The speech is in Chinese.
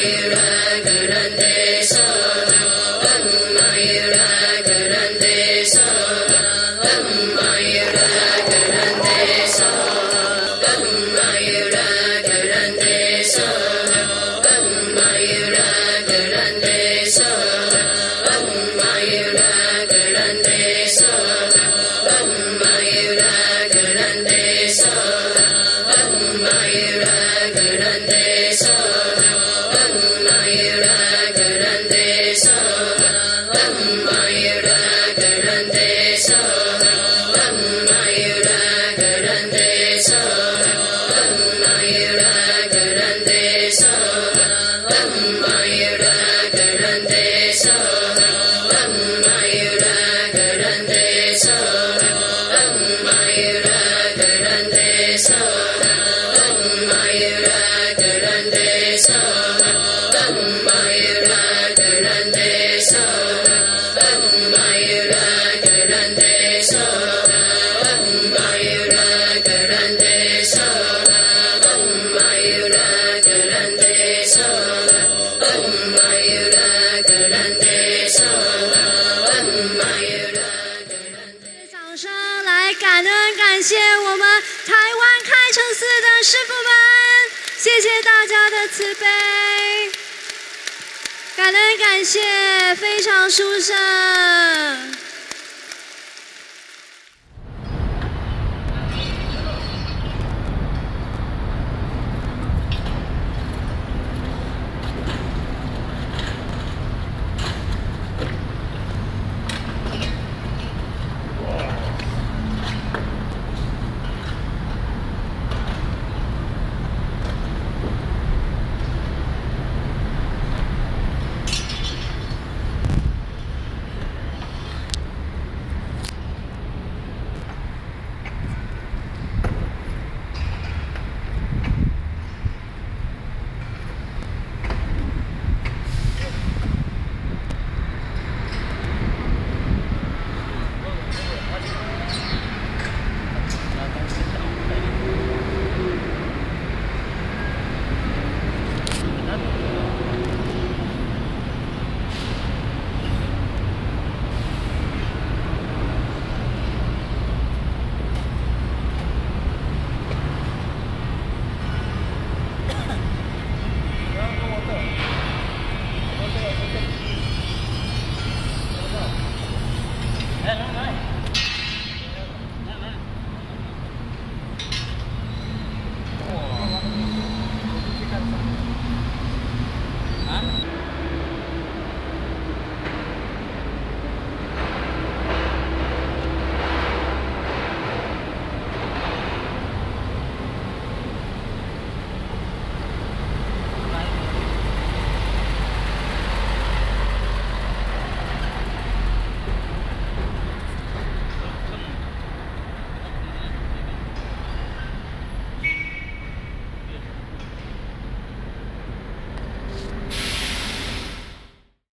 Spirit. 师傅们，谢谢大家的慈悲，感恩感谢，非常殊胜。